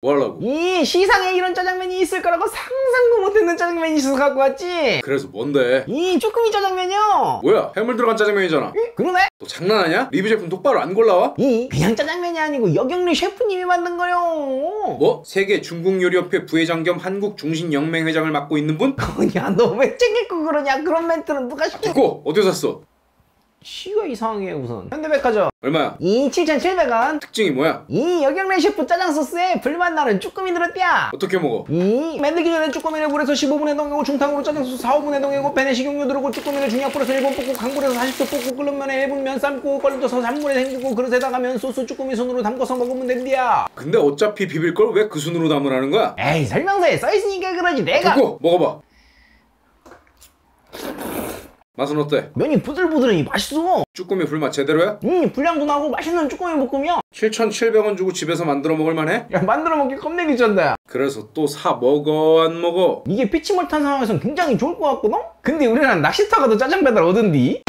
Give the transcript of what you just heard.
뭐 하려고? 이 시상에 이런 짜장면이 있을 거라고 상상도 못했는 짜장면이 있어서 갖고 왔지. 그래서 뭔데? 이 쭈꾸미 짜장면이요. 뭐야? 해물 들어간 짜장면이잖아. 이, 그러네? 너 장난하냐? 리뷰 제품 똑바로 안 골라와? 이 그냥 짜장면이 아니고 여경리 셰프님이 만든 거요. 뭐? 세계 중국요리협회 부회장 겸 한국중신영맹회장을 맡고 있는 분? 야 너 왜 챙기고 그러냐? 그런 멘트는 누가 시켜? 그거 어디서 샀어? 시가 이상해 우선. 현대백화점. 얼마야? 이 7,700원. 특징이 뭐야? 이 여경래 셰프 짜장 소스에 불맛 나는 쭈꾸미 들었디야. 어떻게 먹어? 이 만들기 전에 쭈꾸미를 물에서 15분 해동하고 중탕으로 짜장 소스 4, 5분 해동하고 팬에 식용유 두르고 쭈꾸미를 중약 불에서 1분 볶고 강불에서 40초 볶고 끓는 면에 1분 면 삶고 걸려서 잔물에 담그고 그릇에다가 면 소스 쭈꾸미 손으로 담궈서 먹으면 된디야. 근데 어차피 비빌 걸 왜그 순으로 담으라는 거야? 에이 설명서에 써있으니까 그러지 내가 그거 먹어봐. 맛은 어때? 면이 부들부들하니 맛있어. 쭈꾸미 불맛 제대로야? 음 분량도 나고 맛있는 쭈꾸미 볶음이야. 7,700원 주고 집에서 만들어 먹을 만해? 야 만들어 먹기 껌내기 쩐다. 그래서 또 사 먹어 안 먹어? 이게 피치몰 탄 상황에선 굉장히 좋을 것 같거든? 근데 우리는 낚시터 가도 짜장 배달 오던디?